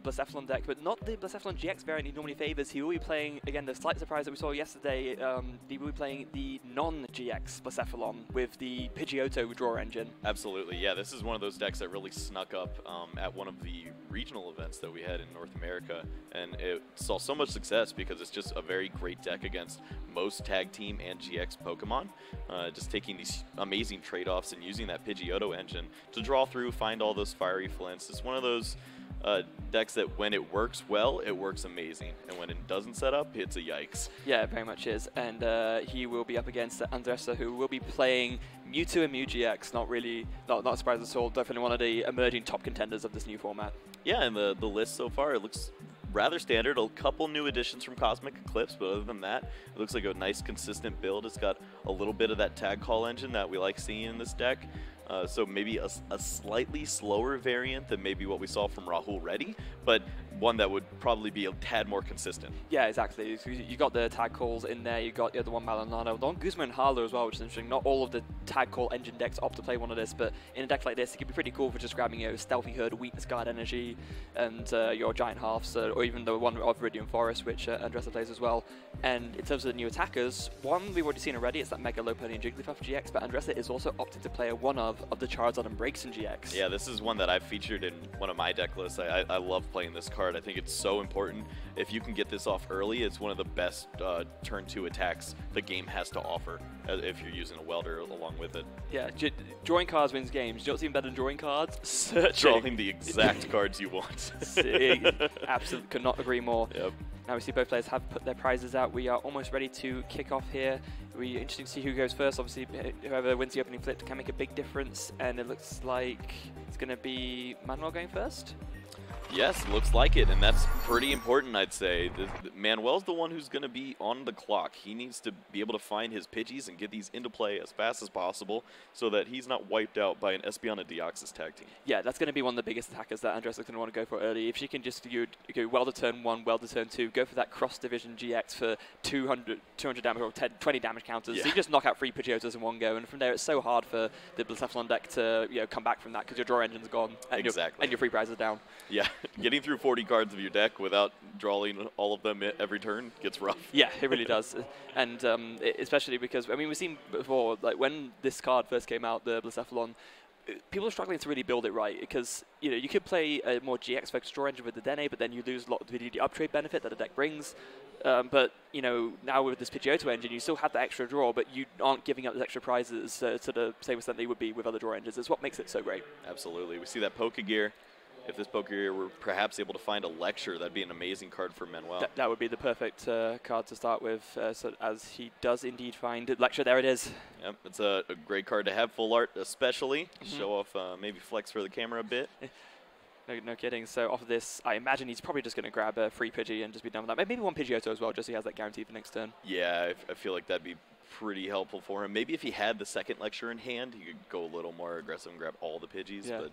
Blacephalon deck, but not the Blacephalon GX variant he normally favors. He will be playing, again, the slight surprise that we saw yesterday, um, he will be playing the non-GX Blacephalon with the Pidgeotto draw engine. Absolutely, yeah. This is one of those decks that really snuck up um, at one of the regional events that we had in North America, and it saw so much success because it's just a very great deck against most tag team and GX Pokemon. Uh, just taking these amazing trade-offs and using that Pidgeotto engine to draw through, find all those fiery flints. It's one of those uh, decks that when it works well, it works amazing, and when it doesn't set up, it's a yikes. Yeah, it very much is. And uh, he will be up against the Andressa, who will be playing Mewtwo and Mew GX. Not really, not, not surprised at all. Definitely one of the emerging top contenders of this new format. Yeah, and the, the list so far, it looks rather standard. A couple new additions from Cosmic Eclipse, but other than that, it looks like a nice, consistent build. It's got a little bit of that tag call engine that we like seeing in this deck. Uh, so maybe a, a, slightly slower variant than maybe what we saw from Rahul Reddy, but one that would probably be a tad more consistent. Yeah, exactly. You got the tag calls in there, you got the other one, Mallow and Lana, Don Guzma and Hala as well, which is interesting. Not all of the tag call engine decks opt to play one of this, but in a deck like this, it could be pretty cool for just grabbing, you know, Stealthy Hood, Weakness Guard Energy, and uh, your Giant Hearths, uh, or even the one of Viridian Forest, which uh, Andressa plays as well. And in terms of the new attackers, one we've already seen already, it's that Mega Lopunny and Jigglypuff GX, but Andressa is also opted to play a one of of the Charizard and in GX. Yeah, this is one that I've featured in one of my deck lists. I, I, love playing this card. I think it's so important. If you can get this off early, it's one of the best uh, turn two attacks the game has to offer uh, if you're using a welder along with it. Yeah, drawing cards wins games. You know what's even better than drawing cards? Searching. Drawing the exact cards you want. Absolutely, could not agree more. Yep. Now we see both players have put their prizes out. We are almost ready to kick off here. We interesting to see who goes first. Obviously, whoever wins the opening flip can make a big difference, and it looks like it's going to be Manuel going first. Yes, looks like it, and that's pretty important, I'd say. The, the Manuel's the one who's going to be on the clock. He needs to be able to find his Pidgeys and get these into play as fast as possible so that he's not wiped out by an Espeon Deoxys tag team. Yeah, that's going to be one of the biggest attackers that Andressa going to want to go for early. If she can just go, go well to turn one, well to turn two, go for that cross-division GX for 200, 200 damage or 10, 20 damage counters. Yeah. So you just knock out three Pidgeottos in one go, and from there it's so hard for the Blacephalon deck to you know, come back from that because your draw engine's gone and, exactly. your, and your free prizes down. Yeah. getting through 40 cards of your deck without drawing all of them every turn gets rough. Yeah, it really does. And um, especially because, I mean, we've seen before, like when this card first came out, the Blacephalon, people are struggling to really build it right because you know you could play a more GX focused draw engine with the Dene, but then you lose a lot of the uptrade benefit that the deck brings. Um, but you know now with this Pidgeotto engine, you still have the extra draw, but you aren't giving up those extra prizes uh, to the same extent they would be with other draw engines. It's what makes it so great. Absolutely, we see that Pokegear if this Pokegear were perhaps able to find a lecture, that'd be an amazing card for Manuel. Th that would be the perfect uh, card to start with, uh, so as he does indeed find it. lecture. There it is. Yep, it's a, a great card to have full art, especially mm -hmm. show off, uh, maybe flex for the camera a bit. No, no kidding. So off of this, I imagine he's probably just going to grab a free Pidgey and just be done with that. Maybe one Pidgeotto as well, just so he has that guarantee for next turn. Yeah, I, I feel like that'd be pretty helpful for him. Maybe if he had the second lecture in hand, he could go a little more aggressive and grab all the Pidgeys. Yeah. But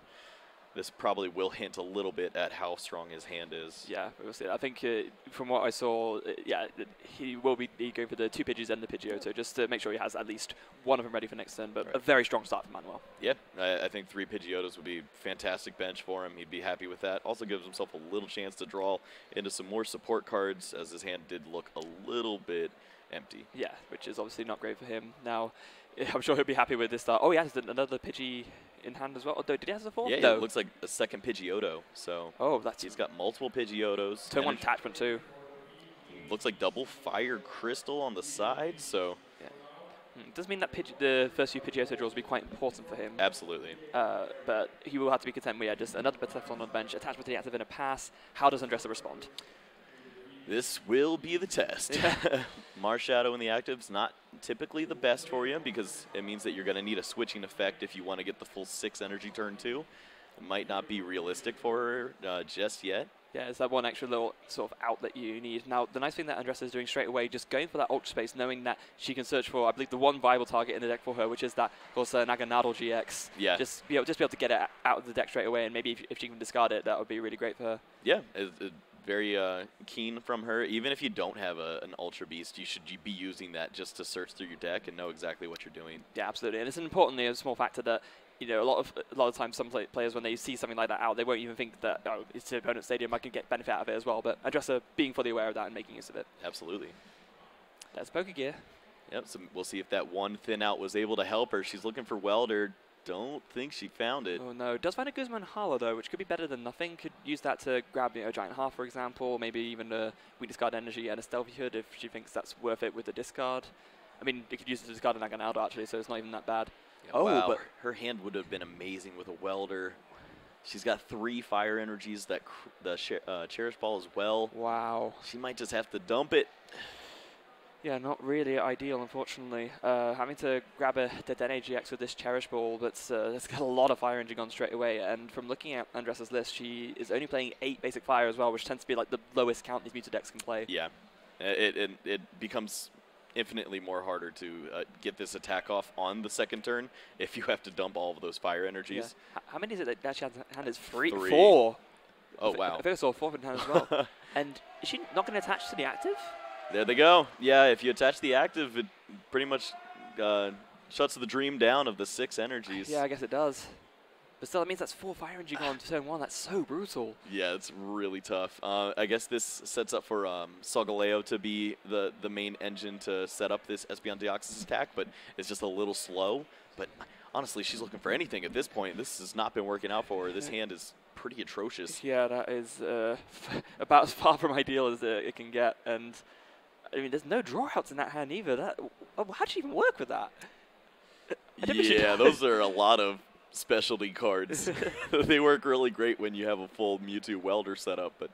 this probably will hint a little bit at how strong his hand is. Yeah, we'll see. I think uh, from what I saw, uh, yeah, he will be going for the two Pidgeys and the Pidgeotto just to make sure he has at least one of them ready for next turn. But right. a very strong start for Manuel. Yeah, I, I, think three Pidgeottos would be fantastic bench for him. He'd be happy with that. Also gives himself a little chance to draw into some more support cards as his hand did look a little bit empty. Yeah, which is obviously not great for him. Now, I'm sure he'll be happy with this start. Oh, yeah, another Pidgey in hand as well. Oh, did he have the four? Yeah, no. it looks like a second Pidgeotto. So oh, that's he's got multiple Pidgeottos. Turn one attachment too. Looks like double fire crystal on the side. So yeah, hmm. it does mean that Pidge the first few Pidgeotto draws will be quite important for him. Absolutely. Uh, but he will have to be content with yeah, just another Blacephalon on the bench. Attachment to the active in a pass. How does Andressa respond? This will be the test. Marshadow in the active's not typically the best for you because it means that you're going to need a switching effect if you want to get the full six energy turn two. It might not be realistic for her uh, just yet. Yeah, it's that one extra little sort of out that you need. Now, the nice thing that Andressa is doing straight away, just going for that Ultra Space, knowing that she can search for, I believe, the one viable target in the deck for her, which is that, of course, uh, Naganadel GX. Yeah. Just be, able, just be able to get it out of the deck straight away, and maybe if, if she can discard it, that would be really great for her. Yeah, it, it very uh, keen from her. Even if you don't have a, an Ultra Beast, you should be using that just to search through your deck and know exactly what you're doing. Yeah, absolutely. And it's importantly a small factor that you know, a lot of a lot of times some play- players when they see something like that out, they won't even think that oh, it's the opponent's stadium. I can get benefit out of it as well. But Andressa being fully aware of that and making use of it. Absolutely. That's Pokégear. Yep. So we'll see if that one thin out was able to help her. She's looking for welder. Don't think she found it. Oh no, does find a Guzma Hala though, which could be better than nothing. Could use that to grab you know, a giant half, for example, maybe even a we discard energy and a stealthy hood if she thinks that's worth it with the discard. I mean, it could use it to discard a Naganadel actually, so it's not even that bad. Oh, wow. but- her hand would have been amazing with a welder. She's got three fire energies. That cr- the cher- uh, cherish ball as well. Wow. She might just have to dump it. Yeah, not really ideal, unfortunately. Uh, having to grab a Dedenne GX with this Cherish Ball, but uh, it's got a lot of fire engine gone straight away. And from looking at Andressa's list, she is only playing eight basic fire as well, which tends to be like the lowest count these Mewtwo decks can play. Yeah, it it, it becomes infinitely more harder to uh, get this attack off on the second turn if you have to dump all of those fire energies. H- How many is it that- she hand? Three. Three. Four. Oh I wow! I think I saw four in hand as well. and is she not going to attach to the active? There they go. Yeah, if you attach the active, it pretty much uh, shuts the dream down of the six energies. Yeah, I guess it does. But still, that means that's four fire energy gone to turn one. That's so brutal. Yeah, it's really tough. Uh, I guess this sets up for um, Solgaleo to be the, the main engine to set up this Espeon Deoxys attack, but it's just a little slow. But honestly, she's looking for anything at this point. This has not been working out for her. This hand is pretty atrocious. Yeah, that is uh, about as far from ideal as uh, it can get. And I mean, there's no drawouts in that hand either. That oh, how would she even work with that? I don't think she Yeah, those are a lot of specialty cards. they work really great when you have a full Mewtwo welder setup, but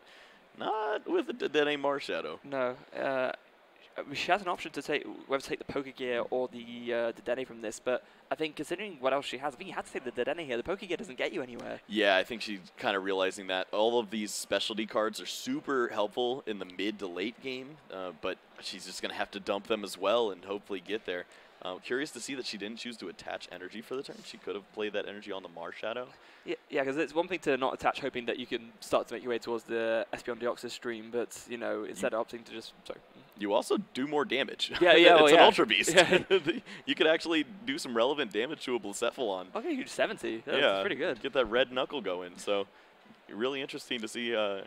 not with a Dedenne Marshadow. No. Uh, she has an option to take whether to take the Pokégear or the uh, Dedenne from this, but I think considering what else she has, I think you have to take the Dedenne here. The Pokégear doesn't get you anywhere. Yeah, I think she's kind of realizing that all of these specialty cards are super helpful in the mid to late game, uh, but she's just going to have to dump them as well and hopefully get there. Uh, curious to see that she didn't choose to attach energy for the turn. She could have played that energy on the Marshadow. Yeah, yeah, because it's one thing to not attach, hoping that you can start to make your way towards the Espeon Deoxys stream, but you know, instead of opting to just sorry. You also do more damage. Yeah, yeah, it's well, an yeah. Ultra Beast. Yeah. you could actually do some relevant damage to a Blacephalon. Okay, huge 70. That's yeah, pretty good. Get that red knuckle going. So, really interesting to see uh,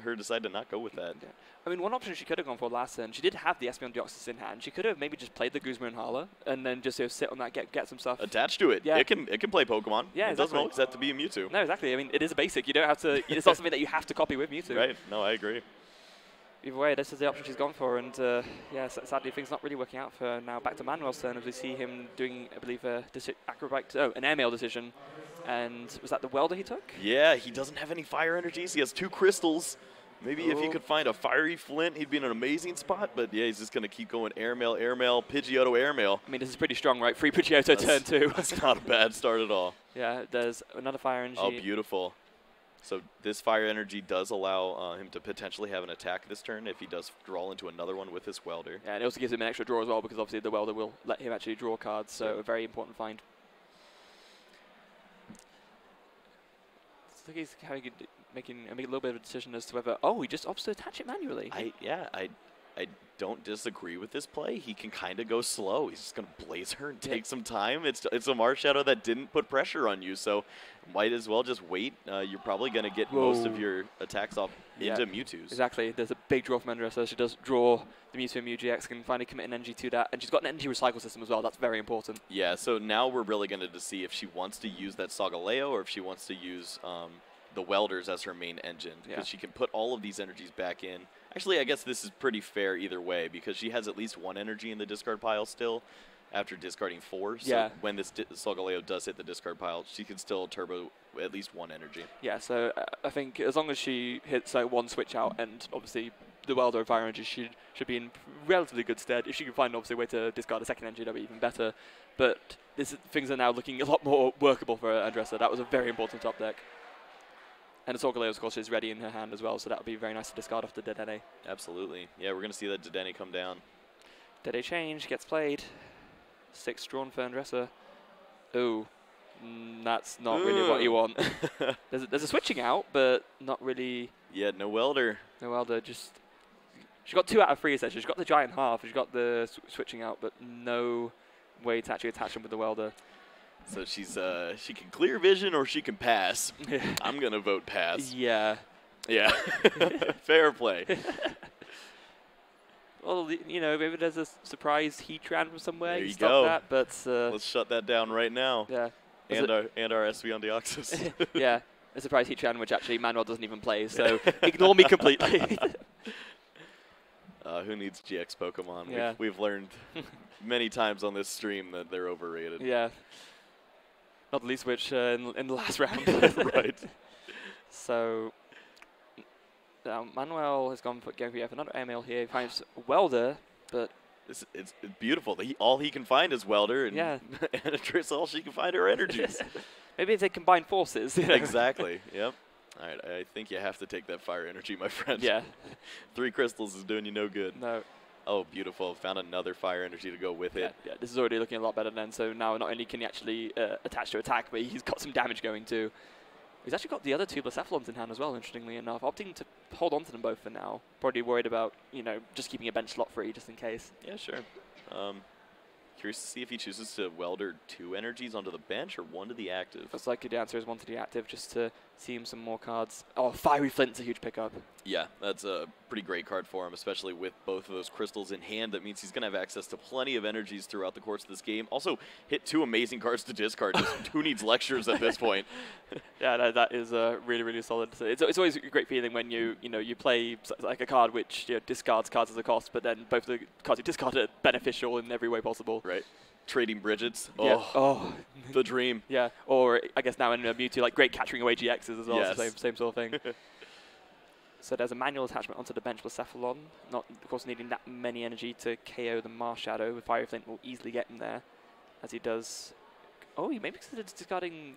her decide to not go with that. Yeah. I mean, one option she could have gone for last turn, she did have the Espeon Deoxys in hand. She could have maybe just played the Guzma and Hala and then just you know, sit on that, get get some stuff. Attached to it, Yeah. it can it can play Pokemon. Yeah, it doesn't exactly. always have to be a Mewtwo. no, exactly. I mean, it is a basic. You don't have to. It's not something that you have to copy with Mewtwo. Right? No, I agree. Either way, this is the option she's gone for, and uh, yeah, sadly things not really working out for her. Now back to Manuel's turn as we see him doing, I believe, a acrobatic, oh, an airmail decision, and was that the welder he took? Yeah, he doesn't have any fire energies. He has two crystals. Maybe if he Oh. could find a fiery flint, he'd be in an amazing spot. But yeah, he's just gonna keep going airmail, airmail, Pidgeotto, airmail. I mean, this is pretty strong, right? Free Pidgeotto turn That's- two. That's not a bad start at all. yeah, there's another fire energy. Oh, beautiful. So this fire energy does allow uh, him to potentially have an attack this turn if he does draw into another one with his welder. Yeah, and it also gives him an extra draw as well because obviously the welder will let him actually draw cards, so a very important find. So he's having making a little bit of a decision as to whether oh he just opts to attach it manually. I yeah, I I don't disagree with this play. He can kind of go slow. He's just gonna blaze her and Yeah. take some time. It's it's a Marshadow that didn't put pressure on you, so might as well just wait. Uh, you're probably gonna get most of your attacks off Yeah. into Mewtwo's. Exactly. There's a big draw from Andressa. She does draw the Mewtwo and Mew GX, can finally commit an energy to that, and she's got an energy recycle system as well. That's very important. Yeah, so now we're really going to see if she wants to use that Solgaleo or if she wants to use um, the welders as her main engine. Because Yeah. she can put all of these energies back in. Actually, I guess this is pretty fair either way because she has at least one energy in the discard pile still after discarding four. So Yeah. when this di- Solgaleo does hit the discard pile, she can still turbo at least one energy. Yeah, so uh, I think as long as she hits like one switch out, and obviously the welder of fire energy should should be in relatively good stead. If she can find obviously a way to discard a second energy, that'd be even better. But this things are now looking a lot more workable for Andressa. That was a very important top deck. And the Solgaleo, of course, is ready in her hand as well, so that would be very nice to discard off the Dedenne. Absolutely. Yeah, we're going to see that Dedenne come down. Dedechange gets played. Six drawn for Andressa. Ooh, mm, that's not really what you want. there's, a, there's a switching out, but not really. yeah, no welder. No, Welder just. She got two out of three essentially. She got the giant half. She got the sw- switching out, but no way to actually attach them with the welder. So she's uh, she can clear vision or she can pass. I'm gonna vote pass. yeah. Yeah, fair play. Well, you know, maybe there's a surprise Heatran from somewhere. There you go. that, but uh, Let's shut that down right now. yeah. Was And our and our Espeon Deoxys. yeah, a surprise Heatran, which actually Manuel doesn't even play, so ignore me completely. uh, who needs GX Pokemon? Yeah. We've, we've learned many times on this stream that they're overrated. yeah. Not the least which uh, in, in the last round. right. So now Manuel has gone for going for another AML here. He finds Welder, but It's, it's, it's beautiful. He, all he can find is Welder, and Yeah. and Triss, all she can find are energies. maybe if they combine forces. you know. exactly. Yep. All right. I think you have to take that fire energy, my friend. Yeah. Three crystals is doing you no good. No. Oh, beautiful. Found another fire energy to go with Yeah, it. yeah, this is already looking a lot better then. So now not only can he actually uh, attach to attack, but he's got some damage going too. He's actually got the other two Blacephalons in hand as well, interestingly enough, opting to hold on to them both for now. Probably worried about, you know, just keeping a bench slot free just in case. Yeah, sure. Um, curious to see if he chooses to welder two energies onto the bench or one to the active. Looks like the answer is one to the active just to see him some more cards. Oh, Fiery Flint's a huge pickup. Yeah, that's a pretty great card for him, especially with both of those crystals in hand. That means he's going to have access to plenty of energies throughout the course of this game. Also, hit two amazing cards to discard. Who needs lectures at this point? Yeah, no, that is uh, really, really solid. It's, it's always a great feeling when you, you know, you play like a card which you know, discards cards as a cost, but then both the cards you discard are beneficial in every way possible. Right? Trading Bridgets. Oh, Yeah. Oh, the dream. yeah. Or I guess now in Mewtwo, like great capturing away GXs as well. It's the same, same sort of thing. so there's a manual attachment onto the bench with Cephalon. Not, of course, needing that many energy to KO the Marshadow. With Fire Flint will easily get him there, as he does. Oh, he maybe considered discarding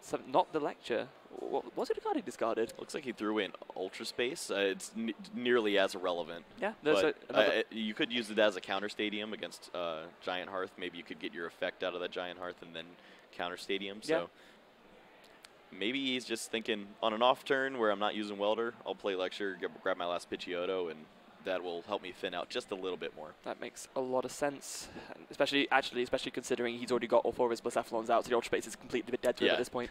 some, not the lecture. What was it discarding? Discarded. Looks like he threw in Ultra Space. Uh, it's n- nearly as irrelevant. Yeah, there's But a, uh, uh, you could use it as a counter stadium against uh, Giant Hearth. Maybe you could get your effect out of that Giant Hearth and then counter stadium. Yeah. So maybe he's just thinking on an off turn where I'm not using Welder, I'll play Lecture, grab my last Pidgeotto, and that will help me thin out just a little bit more. that makes a lot of sense, and especially actually, especially considering he's already got all four of his Blacephalons out, so the Ultra Space is completely dead to him at this point.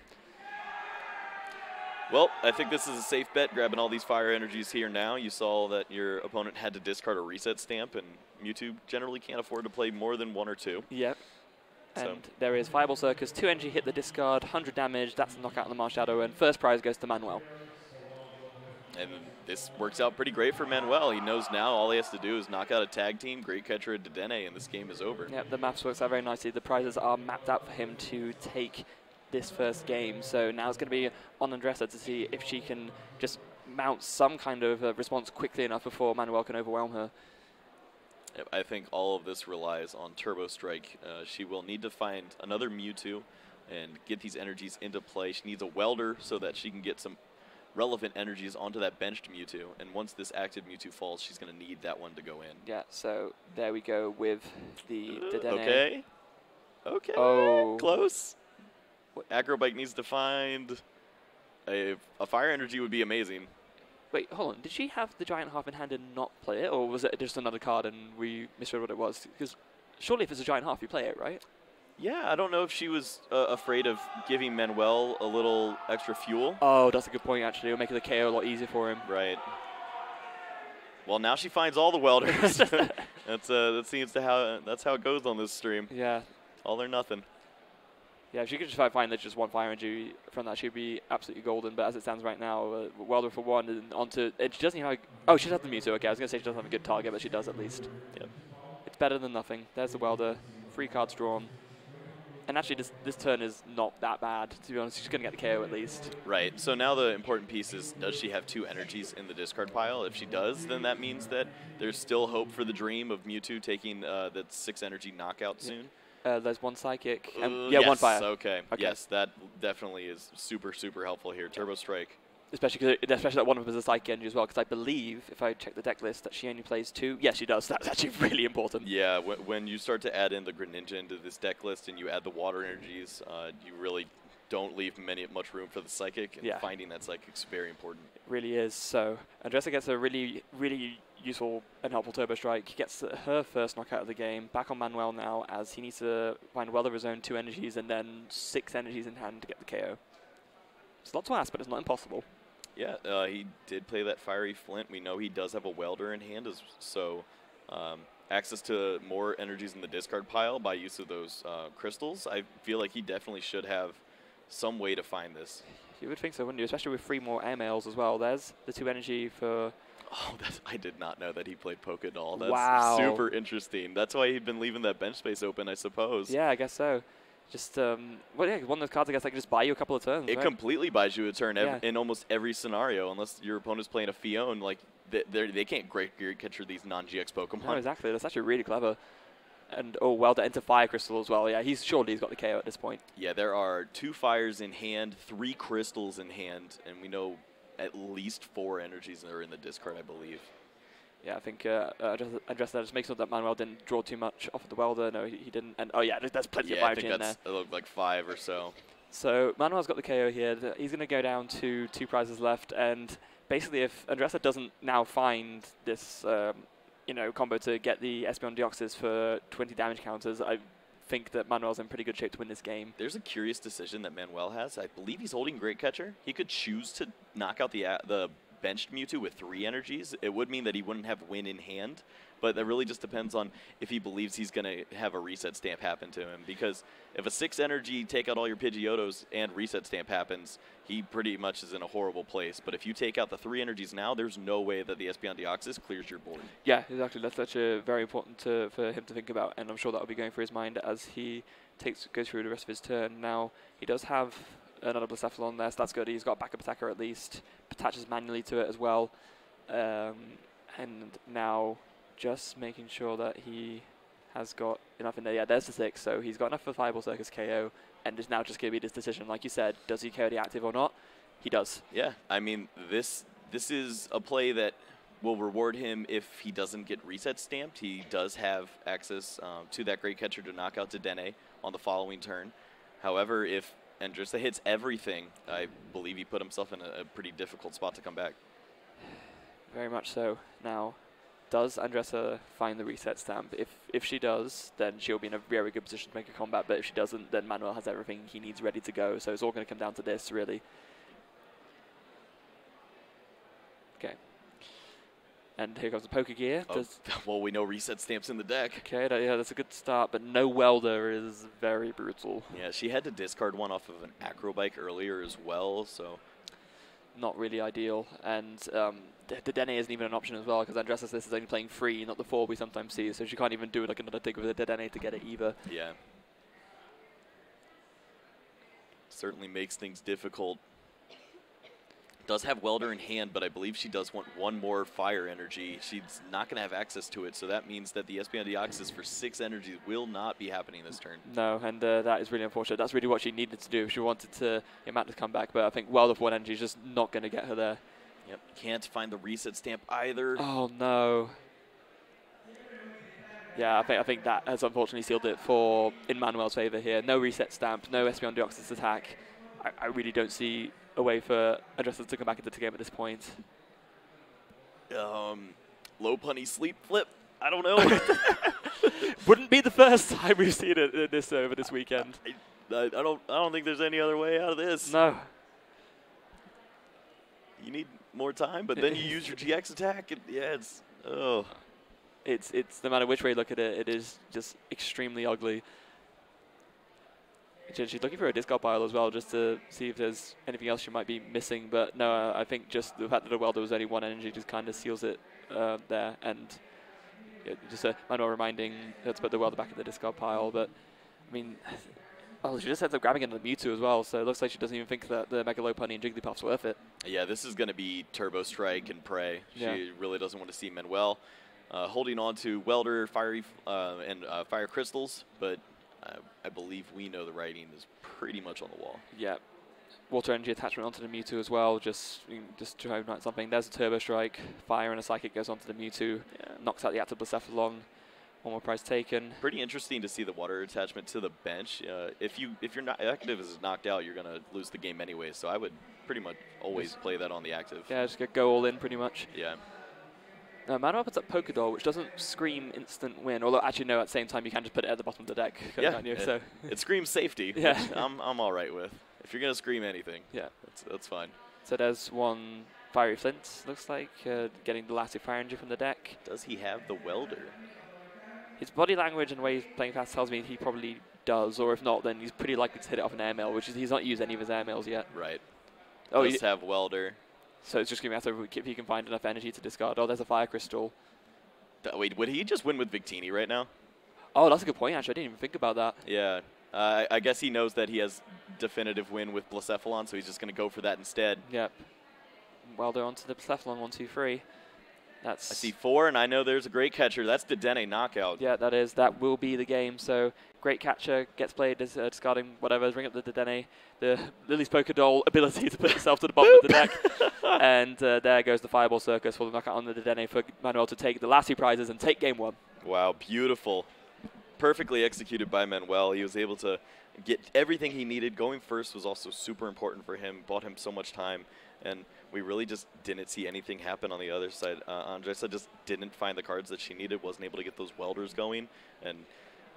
Well, I think this is a safe bet, grabbing all these fire energies here now. You saw that your opponent had to discard a reset stamp, and Mewtwo generally can't afford to play more than one or two. Yep. So- And there is Fireball Circus, 2 energy hit the discard, 100 damage, that's a knockout on the Marshadow, and first prize goes to Manuel. And this works out pretty great for Manuel. He knows now all he has to do is knock out a tag team, Great Catcher, and Dedenne, and this game is over. Yep, the maps works out very nicely. The prizes are mapped out for him to take this first game. So now it's going to be on Andressa to see if she can just mount some kind of uh, response quickly enough before Manuel can overwhelm her. I think all of this relies on Turbo Strike. Uh, she will need to find another Mewtwo and get these energies into play. She needs a welder so that she can get some relevant energies onto that benched Mewtwo. And once this active Mewtwo falls, she's going to need that one to go in. Yeah, so there we go with the Uh, Dedenne. Okay. Okay. Oh. Close. Acrobike needs to find a, a fire energy would be amazing. Wait, hold on. Did she have the giant half in hand and not play it, or was it just another card and we misread what it was? Because surely if it's a giant half, you play it, right? Yeah, I don't know if she was uh, afraid of giving Manuel a little extra fuel. Oh, that's a good point. Actually, it'll make the KO a lot easier for him. Right. Well, now she finds all the welders. that's uh, that seems to how that's how it goes on this stream. Yeah, All or nothing. yeah. If she could just find just one fire energy from that, she'd be absolutely golden. But as it stands right now, uh, Welder for one, and onto. And she doesn't. Have, oh, she does have the Mewtwo. Okay, I was gonna say she doesn't have a good target, but she does at least. Yep. It's better than nothing. There's the Welder. Three cards drawn. And actually, this this turn is not that bad. To be honest, she's gonna get the KO at least. Right. So now the important piece is does she have two energies in the discard pile? If she does, then that means that there's still hope for the dream of Mewtwo taking uh, that six energy knockout soon. Uh, there's one psychic. And, yeah, one fire. Okay. Okay. Yes, that definitely is super super helpful here. Turbo Strike. Especially, especially that one of them is a psychic energy as well. Because I believe, if I check the deck list, that she only plays two. Yes, she does. That's actually really important. Yeah, wh- when you start to add in the Greninja into this deck list and you add the water energies, uh, you really don't leave many much room for the psychic. And Yeah. finding that psychic's very important. really is. So Andressa gets a really, really useful and helpful Turbo Strike. Gets her first knockout of the game. Back on Manuel now as he needs to find well of his own two energies and then six energies in hand to get the KO. It's a lot to ask, but it's not impossible. Yeah, uh, he did play that fiery flint. We know he does have a welder in hand, as, so um, access to more energies in the discard pile by use of those uh, crystals. I feel like he definitely should have some way to find this. You would think so, wouldn't you? Especially with three more airmails as well. There's the two energy for. Oh, that's, I did not know that he played Poké Doll. That's Wow. super interesting. That's why he'd been leaving that bench space open, I suppose. Yeah, I guess so. Just um, well, yeah, one of those cards I guess I can just buy you a couple of turns. It right? completely buys you a turn ev- Yeah. in almost every scenario, unless your opponent's playing a Fion. Like they they're- can't great gear catcher these non-GX Pokemon. No, exactly. That's actually really clever. And oh, well, to enter Fire Crystal as well. Yeah, he's surely he's got the KO at this point. Yeah, there are two fires in hand, three crystals in hand, and we know at least four energies that are in the discard, I believe. Yeah, I think uh, uh, address, address that. Just make sure that Manuel didn't draw too much off of the welder. No, he, he didn't. And oh yeah, there's- plenty of yeah, I think in there. that's it looked like five or so. So Manuel's got the KO here. He's going to go down to two prizes left, and basically, if Andressa doesn't now find this, um, you know, combo to get the Espeon Deoxys for 20 damage counters, I think that Manuel's in pretty good shape to win this game. There's a curious decision that Manuel has. I believe he's holding Great Catcher. He could choose to knock out the a- the benched Mewtwo with three energies. It would mean that he wouldn't have win in hand, but that really just depends on if he believes he's going to have a reset stamp happen to him. Because if a six energy take out all your Pidgeottos and reset stamp happens, he pretty much is in a horrible place. But if you take out the three energies now, there's no way that the Espeon Deoxys clears your board. Yeah, exactly. That's such a very important to, for him to think about, and I'm sure that will be going through his mind as he takes goes through the rest of his turn. Now he does have another Blacephalon there, so that's good. He's got a backup attacker at least. Attaches manually to it as well, um, and now just making sure that he has got enough in there. Yeah, there's the six, so he's got enough for Fireball Circus KO, and it's now just going to be this decision. Like you said, does he KO the active or not? He does. Yeah, I mean this this is a play that will reward him if he doesn't get reset stamped. He does have access um, to that great catcher to knock out Dedenne on the following turn. However, if Andressa hits everything, I believe he put himself in a, a pretty difficult spot to come back. Very much so. Now, does Andressa find the reset stamp? If if she does, then she'll be in a very good position to make a combat. But if she doesn't, then Manuel has everything he needs ready to go. So it's all going to come down to this, really. Okay. And here comes the Pokégear. Oh, well, we know reset stamps in the deck. okay, that, yeah, that's a good start. But no welder is very brutal. Yeah, she had to discard one off of an acrobike earlier as well, so Not really ideal. And um, the, the Dene isn't even an option as well because Andressa this is only playing three, not the four we sometimes see. So she can't even do like another dig with the Dene to get it either. yeah. Certainly makes things difficult. Does have Welder in hand, but I believe she does want one more fire energy. She's not going to have access to it, so that means that the Espeon Deoxys for six energies will not be happening this turn. No, and uh, that is really unfortunate. That's really what she needed to do if she wanted to get Matt to come back. But I think Welder for One Energy is just not going to get her there. Yep. Can't find the reset stamp either. Oh no. Yeah, I think I think that has unfortunately sealed it for in Manuel's favour here. No reset stamp, no Espeon Deoxys attack. I, I really don't see a way for Andressa to come back into the game at this point. Um, Lopunny sleep flip. I don't know. Wouldn't be the first time we've seen it in this over this weekend. I, I don't. I don't think there's any other way out of this. No. You need more time, but then you use your GX attack. And yeah, it's oh. It's it's no matter which way you look at it, it is just extremely ugly. She- She's looking for a discard pile as well, just to see if there's anything else she might be missing. But no, I think just the fact that the welder was only one energy just kind of seals it uh, there. And yeah, just a Manuel reminding her to put the welder back in the discard pile. But I mean, oh, she just ends up grabbing into the Mewtwo as well. So it looks like she doesn't even think that the Mega Lopunny and Jigglypuff's worth it. Yeah, this is going to be Turbo Strike and Prey. She Yeah. really doesn't want to see Manuel uh, holding on to Welder, Fiery, uh, and uh, Fire Crystals, but uh, I believe we know the writing is pretty much on the wall. Yeah. Water energy attachment onto the Mewtwo as well, just just to ignite something. There's a Turbo Strike, Fire and a Psychic goes onto the Mewtwo, knocks out the active Blacephalon. One more prize taken. Pretty interesting to see the water attachment to the bench. Uh, if you if your not active is knocked out, you're going to lose the game anyway. So I would pretty much always Just- play that on the active. Yeah, just go- go all in pretty much. Yeah. Uh, Manuel puts up Poké Doll, which doesn't scream instant win. Although, actually, no, at the same time, you can just put it at the bottom of the deck. Yeah, you? it- So, It screams safety. Yeah. which I'm I'm all right with. If you're gonna scream anything, yeah. that's that's fine. So there's one Fiery Flint, looks like, uh, getting the Lassie Fire Engine from the deck. Does he have the welder? His body language and the way he's playing fast tells me he probably does, or if not, then he's pretty likely to hit it off an airmail, which is he's not used any of his airmails yet. Right. Oh, Does he, have welder. So it's just going to matter if he can find enough energy to discard. Oh, there's a Fire Crystal. Wait, would he just win with Victini right now? Oh, that's a good point, actually. I didn't even think about that. Yeah. Uh, I guess he knows that he has definitive win with Blacephalon, so he's just going to go for that instead. Yep. Well, they're on to the Cephalon, one, two, three. That's I see four, and I know there's a great catcher. That's the Dene knockout. Yeah, that is. That will be the game. So, great catcher gets played as uh, discarding whatever. Bring up the Dedenne. The Lillie's Poké Doll ability to put itself to the bottom of the deck. and uh, there goes the Fireball Circus for the knockout on the Dedenne for Manuel to take the last two prizes and take game one. Wow, beautiful. Perfectly executed by Manuel. He was able to get everything he needed. Going first was also super important for him, bought him so much time, and we really just didn't see anything happen on the other side. Uh, Andressa just didn't find the cards that she needed, wasn't able to get those welders going, and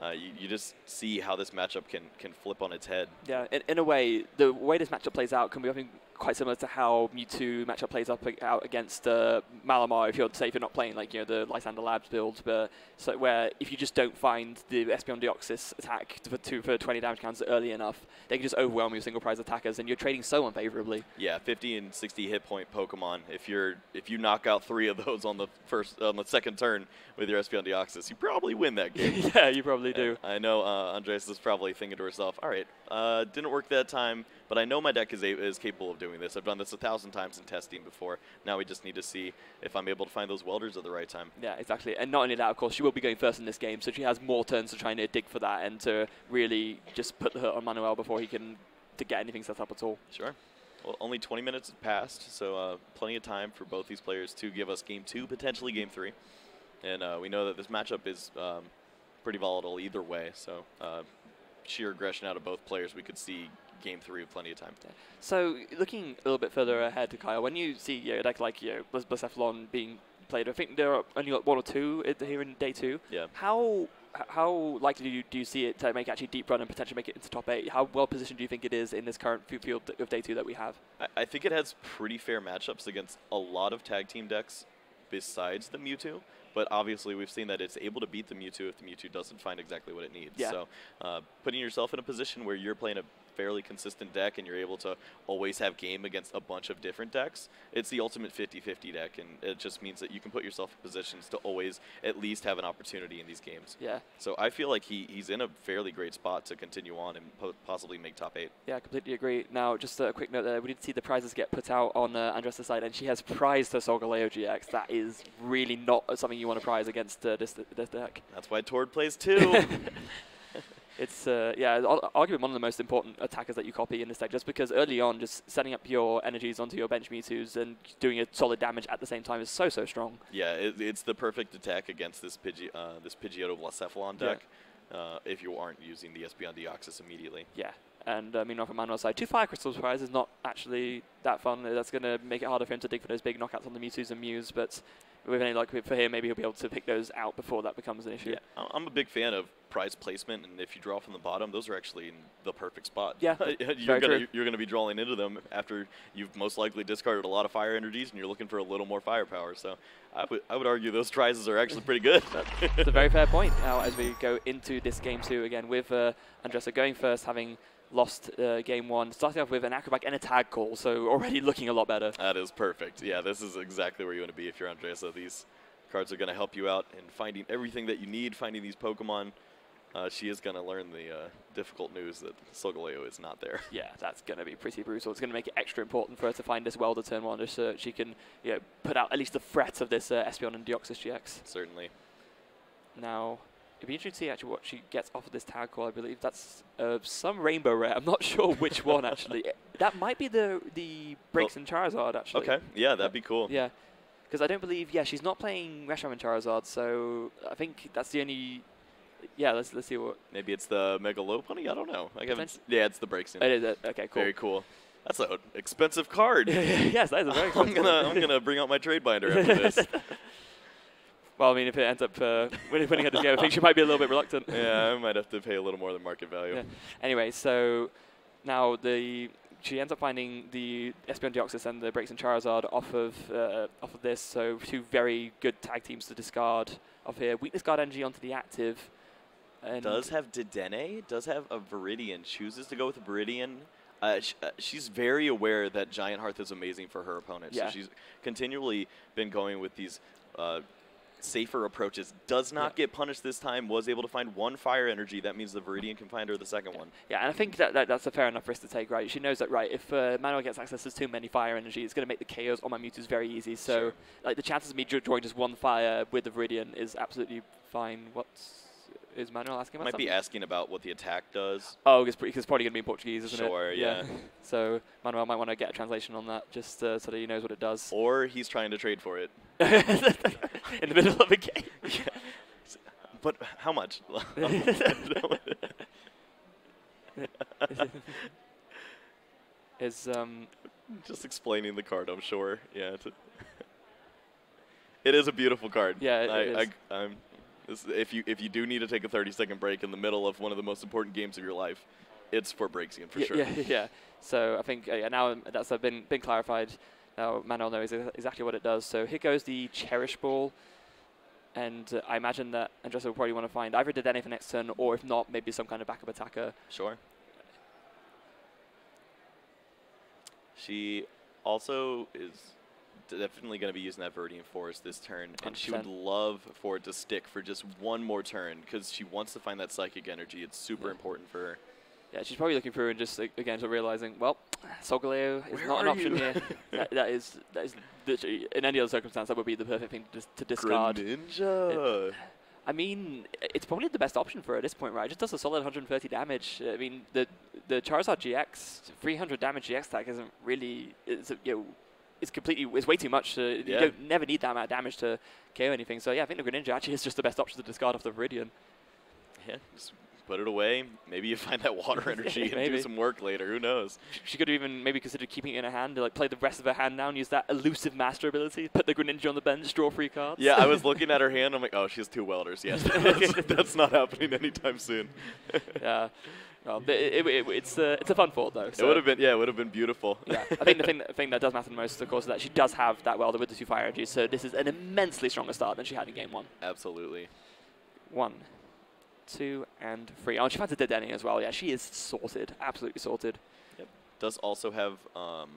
uh, you, you just see how this matchup can, can flip on its head. Yeah, in, in a way, the way this matchup plays out can be think, quite similar to how Mewtwo matchup plays up out against uh, Malamar. If you're say if you're not playing like you know the Lysandre Labs build, but so where if you just don't find the Espeon Deoxys attack for two for 20 damage counts early enough, they can just overwhelm your single prize attackers, and you're trading so unfavorably. Yeah, 50 and 60 hit point Pokemon. If you're if you knock out three of those on the first on the second turn with your Espeon Deoxys, you probably win that game. yeah, you probably do. I know uh, Andres is probably thinking to herself, "All right, uh, didn't work that time, but I know my deck is a- is capable of doing this. I've done this a thousand times in testing before. Now we just need to see if I'm able to find those welders at the right time." Yeah, exactly. And not only that, of course, she will be going first in this game, so she has more turns to try and dig for that and to really just put the hurt on Manuel before he can to get anything set up at all. Sure. Well, only 20 minutes have passed, so uh, plenty of time for both these players to give us game two, potentially game three. And uh, we know that this matchup is um, pretty volatile either way, so uh, sheer aggression out of both players, we could see game three with plenty of time. So, looking a little bit further ahead to Kyle, when you see you know, a deck like you know, Blacephalon being played, I think there are only got one or two here in day two. Yeah. How how likely do you, do you see it to make actually deep run and potentially make it into top eight? How well positioned do you think it is in this current field of day two that we have? I, I think it has pretty fair matchups against a lot of tag team decks besides the Mewtwo. But obviously, we've seen that it's able to beat the Mewtwo if the Mewtwo doesn't find exactly what it needs. Yeah. So, uh, putting yourself in a position where you're playing a fairly consistent deck and you're able to always have game against a bunch of different decks, it's the ultimate 50-50 deck, and it just means that you can put yourself in positions to always at least have an opportunity in these games. Yeah, So I feel like he, he's in a fairly great spot to continue on and po- possibly make top eight. yeah, I completely agree. Now, just a quick note there, we did see the prizes get put out on uh, Andressa's side, and she has prized her Solgaleo GX. That is really not something you want to prize against uh, this, this deck. That's why Tord plays two. It's uh, yeah, arguably one of the most important attackers that you copy in this deck, just because early on, just setting up your energies onto your bench Mewtwo's and doing a solid damage at the same time is so so strong. Yeah, it, it's the perfect attack against this Pidgey, uh, this Pidgeotto Blacephalon Yeah. deck. Uh, if you aren't using the Espeon Deoxys immediately. Yeah, and uh, meanwhile from Manuel's side, two Fire Crystals prize is not actually that fun. That's going to make it harder for him to dig for those big knockouts on the Mewtwo's and Mews, but with any luck for him, maybe he'll be able to pick those out before that becomes an issue. Yeah, I'm a big fan of prize placement, and if you draw from the bottom, those are actually in the perfect spot. Yeah, you're gonna true. you're gonna be drawing into them after you've most likely discarded a lot of fire energies, and you're looking for a little more firepower. So I would I would argue those prizes are actually pretty good. It's a very fair point. Now, as we go into this game two again, with uh, Andressa going first, having lost uh, game one, starting off with an acrobat and a tag call, so already looking a lot better. That is perfect. Yeah, this is exactly where you want to be if you're Andressa. These cards are going to help you out in finding everything that you need, finding these Pokemon. Uh, she is going to learn the uh, difficult news that Solgaleo is not there. Yeah, that's going to be pretty brutal. It's going to make it extra important for her to find this welder turn one, just so she can you know, put out at least the threat of this uh, Espeon and Deoxys GX. Certainly. Now, it'd be interesting to see actually what she gets off of this tag call. I believe that's uh, some rainbow rare. I'm not sure which one actually. that might be the the Braixen Charizard actually. Okay. Yeah, that'd be cool. Yeah, because I don't believe. Yeah, she's not playing Reshiram and Charizard, so I think that's the only. Yeah, let's let's see what Maybe it's the Mega Lopunny? I don't know. I haven't. Yeah, it's the Braixen. it is. uh, Okay, cool. Very cool. That's an expensive card. yes, that is a very. I'm gonna I'm gonna bring out my trade binder after this. Well, I mean, if it ends up uh, winning, winning at this game, I think she might be a little bit reluctant. yeah, I might have to pay a little more than market value. Yeah. Anyway, so now the she ends up finding the Espeon Deoxys and the Braixen Charizard off of uh, off of this. So two very good tag teams to discard off here. Weakness Guard Energy onto the active. And does have Dedenne, does have a Viridian, chooses to go with Viridian. Uh, sh uh, she's very aware that Giant Hearth is amazing for her opponent. Yeah. So she's continually been going with these uh, safer approaches. Does not Yeah. get punished this time. Was able to find one fire energy. That means the Viridian can find her the second one. Yeah, and I think that, that that's a fair enough risk to take, right? She knows that, right, if uh, Manuel gets access to too many fire energy, it's going to make the KOs on my Mewtwo's very easy. So, Sure. like, the chances of me drawing just one fire with the Viridian is absolutely fine. What's is Manuel asking about Might be asking about what the attack does. Oh, it's, pre- it's probably going to be in Portuguese, isn't Sure, it? yeah. so Manuel might want to get a translation on that, just uh, so that he knows what it does. Or he's trying to trade for it. in the middle of a game. Yeah. But how much? is um Just explaining the card, I'm sure. Yeah. It is a beautiful card. Yeah, it- I, it is. I, I'm, if you if you do need to take a 30 second break in the middle of one of the most important games of your life, it's for breaks Breaksian for yeah, sure. yeah, yeah. So I think uh, now that's uh, been been clarified. Now Manuel knows exactly what it does. So here goes the Cherish Ball. And uh, I imagine that Andressa will probably want to find either Dedenne for next turn, or if not, maybe some kind of backup attacker. Sure. She also is definitely going to be using that Viridian Forest this turn, and she would love for it to stick for just one more turn because she wants to find that psychic energy. It's super Yeah. important for her. Yeah, she's probably looking through and just like, again of realizing, well, Solgaleo is Where not an option you? here. that, that is that is literally in any other circumstance that would be the perfect thing to, dis- to discard. Greninja. I mean, it's probably the best option for her at this point, right? It just does a solid 130 damage. I mean, the the Charizard GX 300 damage GX tag isn't really it's a, you know it's completely it's way too much. To, You don't never need that amount of damage to KO anything. So yeah, I think the Greninja actually is just the best option to discard off the Viridian. Yeah, just put it away. Maybe you find that water energy and do some work later. Who knows? She could have even maybe considered keeping it in her hand, to, like play the rest of her hand down, use that elusive master ability, put the Greninja on the bench, draw free cards. Yeah, I was looking at her hand. I'm like, oh, she has two welders. Yes, that's, that's not happening anytime soon. yeah. Well, it, it, it, it's uh, it's a fun thought though. It would have been, yeah, it would have been beautiful. Yeah, I think the thing, the thing that does matter the most, of course, is that she does have that welder with the two fire energies. So this is an immensely stronger start than she had in game one. Absolutely. One, two, and three. Oh, and she finds a Dedenne as well. Yeah, she is sorted, absolutely sorted. Yep. Does also have, um,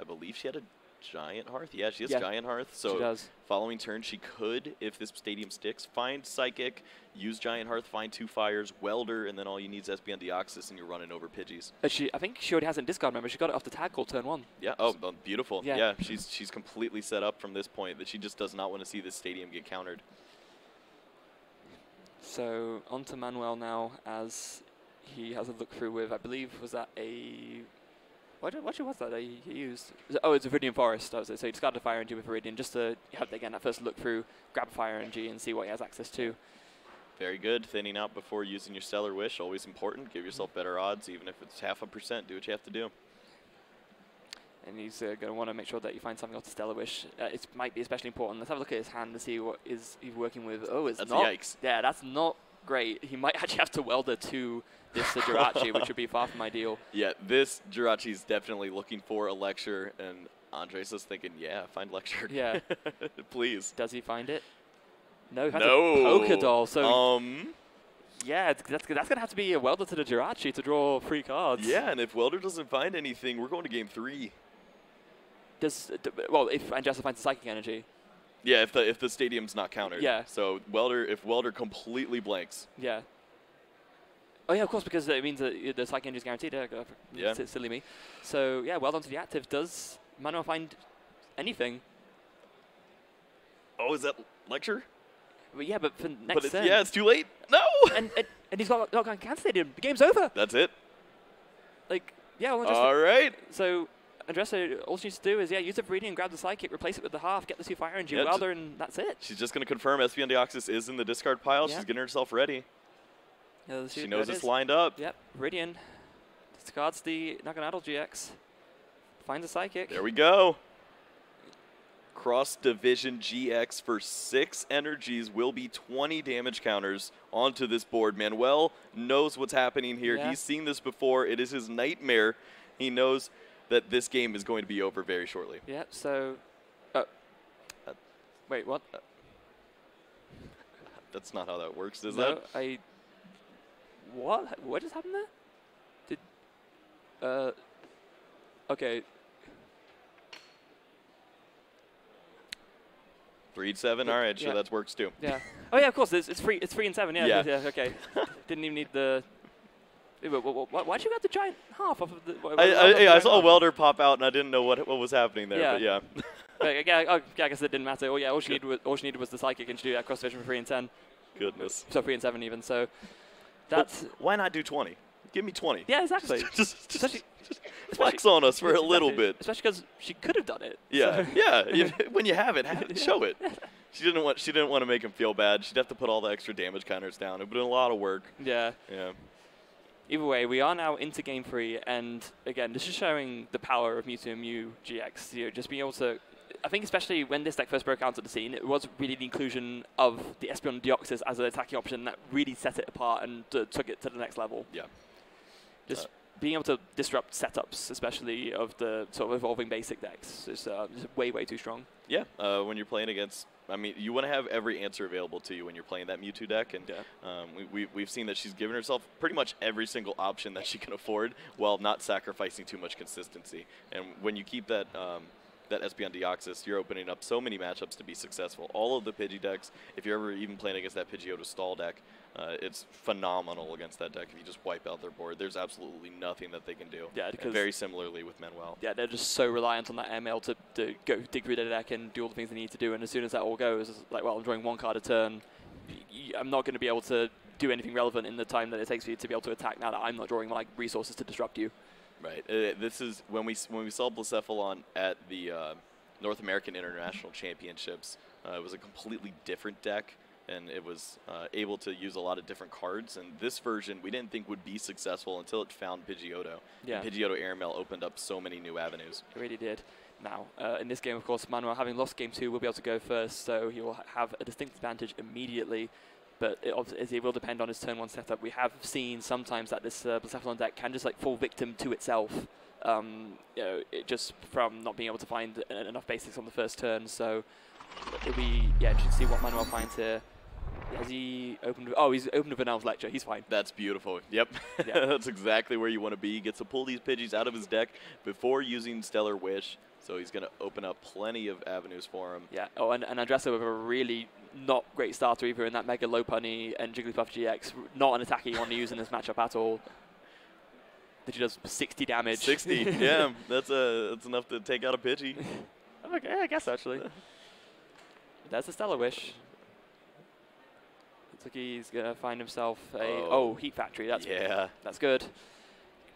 I believe she had a giant hearth. Yeah, she has Yeah, giant hearth. she So does. following turn, she could, if this stadium sticks, find psychic, use giant hearth, find two fires, welder, and then all you need is Espeon Deoxys, and you're running over Pidgeys. Uh, she, I think she already has in discard. Remember, she got it off the tag call turn one. Yeah. Oh, oh, beautiful. Yeah. Yeah. She's she's completely set up from this point that she just does not want to see this stadium get countered. So on to Manuel now as he has a look through with, I believe, was that a. What, what was that that used? Oh, it's a Viridian Forest. That was. So he discarded a Fire Energy with Viridian just to have, again, that first look through, grab a Fire Energy and see what he has access to. Very good. Thinning out before using your Stellar Wish, always important. Give yourself better odds, even if it's half a percent. Do what you have to do. And he's uh, going to want to make sure that you find something else to Stellar Wish. Uh, it might be especially important. Let's have a look at his hand to see what is he's working with. Oh, it's That's not. yikes. Yeah, that's not great. He might actually have to welder to this Jirachi, which would be far from ideal. Yeah, this Jirachi's definitely looking for a lecture, and Andres is thinking, yeah, find lecture. Yeah. Please. Does he find it? No, he finds No. a Doll. So um. yeah, it's, that's that's gonna have to be a welder to the Jirachi to draw free cards. Yeah, and if Welder doesn't find anything, we're going to game three. Does well if Andressa finds the psychic energy. Yeah, if the if the stadium's not countered. Yeah. So Welder, if Welder completely blanks, Yeah. Oh yeah, of course, because it means that uh, the psychic energy is guaranteed. Uh, Yeah. Silly me. So yeah, well done to the active. Does Manuel find anything? oh, is that lecture? But yeah, but for next but it's, turn. yeah, it's too late. No. and, and and he's got not cancelled him. The game's over. That's it. Like yeah, well, just All right. so. Andressa, all she needs to do is, yeah, use the Viridian, grab the Psychic, replace it with the half, get the two Fire Energy, Yeah, Welder, and that's it. She's just going to confirm Espeon Deoxys is in the discard pile. Yeah. She's getting herself ready. Yeah, She knows it's is. lined up. Yep, Viridian. Discards the Naganadel GX. Finds a Psychic. There we go. Cross Division GX for six energies will be 20 damage counters onto this board. Manuel knows what's happening here. Yeah. He's seen this before. It is his nightmare. He knows that this game is going to be over very shortly. Yeah, so. Uh, Uh, wait, what? That's not how that works, is no, that? I. What? What just happened there? Did. Uh. Okay. Three seven. All right, sure, Yeah. that works too. Yeah. oh yeah, of course. It's, it's free. It's three and seven. Yeah. Yeah. Yeah. okay. Didn't even need the. Wait, wait, wait, why, why'd you got the Giant Hearth off of the? I, I, yeah, I saw a welder pop out, and I didn't know what what was happening there. Yeah. But yeah, But, yeah, oh, yeah, I guess it didn't matter. Oh yeah, all she needed was all she needed was the psychic, and she do that Cross Division for three and ten. goodness. So three and seven even. So But that's why not do 20? Give me 20. yeah, exactly. Just, just, just, Especially- just flex on us for a little bit. Especially because she could have done it. Yeah, so- yeah. you- when you have it, have it, show it. She didn't want. She didn't want to make him feel bad. She'd have to put all the extra damage counters down. It would have been a lot of work. yeah. Yeah. Either way, we are now into game three, and again, this is showing the power of Mewtwo and Mew GX. You know, just being able to. I think especially when this deck first broke out to the scene, it was really the inclusion of the Espeon Deoxys as an attacking option that really set it apart and uh, took it to the next level. Yeah. Just Uh, being able to disrupt setups, especially of the sort of evolving basic decks, is uh, way, way too strong. Yeah. Uh, when you're playing against, I mean, you want to have every answer available to you when you're playing that Mewtwo deck, and Yeah. um, we, we, we've seen that she's given herself pretty much every single option that she can afford, while not sacrificing too much consistency. And when you keep that. Um, that Espeon Deoxys, you're opening up so many matchups to be successful. All of the Pidgey decks, if you're ever even playing against that Pidgeotto stall deck, uh, it's phenomenal against that deck. If you just wipe out their board, there's absolutely nothing that they can do. Yeah, And because- very similarly with Manuel. yeah, they're just so reliant on that Airmail to, to go dig through their deck and do all the things they need to do. And as soon as that all goes, it's like, well, I'm drawing one card a turn. I'm not going to be able to do anything relevant in the time that it takes for you to be able to attack now that I'm not drawing like resources to disrupt you. Right. Uh, this is when we when we saw Blacephalon at the uh, North American International Championships. Uh, it was a completely different deck, and it was uh, able to use a lot of different cards. And this version we didn't think would be successful until it found Pidgeotto. Yeah. And Pidgeotto Airmail opened up so many new avenues. It really did. Now, uh, in this game, of course, Manuel, having lost game two, will be able to go first, so he will have a distinct advantage immediately. But it, obvi- as it will depend on his turn one setup. We have seen sometimes that this uh, Blacephalon deck can just like fall victim to itself, um, you know, it just from not being able to find enough basics on the first turn. So it'll be yeah, interesting to see what Manuel finds here. Has he opened? Oh, he's opened with an Lecture. He's fine. That's beautiful. Yep. Yeah. That's exactly where you want to be. He gets to pull these Pidgeys out of his deck before using Stellar Wish. So he's going to open up plenty of avenues for him. Yeah. Oh, and, and Andressa with a really not great starter either in that Mega Lopunny and Jigglypuff GX. Not an attacker you want to use in this matchup at all. That does 60 damage. 60. yeah, that's a that's enough to take out a Pidgey. okay, I guess actually. There's a Stellar Wish. Looks like he's gonna find himself a Oh. oh, Heat Factory. That's yeah. that's good.